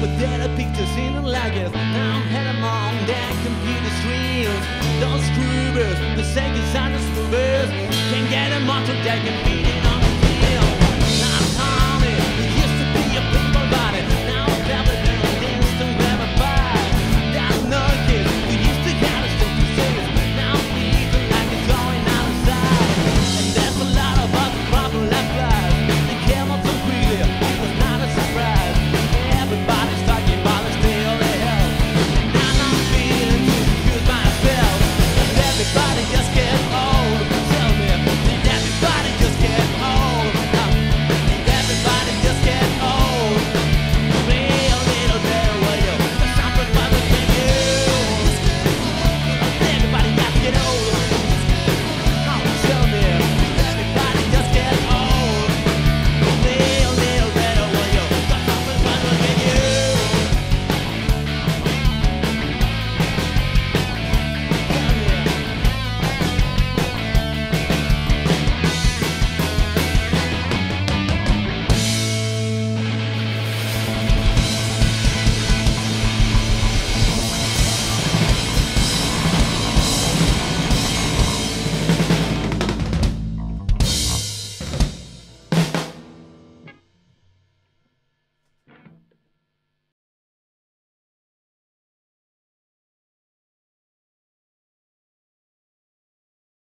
But there are pictures in the luggage Now I'm heading on that computer screens Those scoobers, the Sega's and the scoobers Can get them off so they can beat it on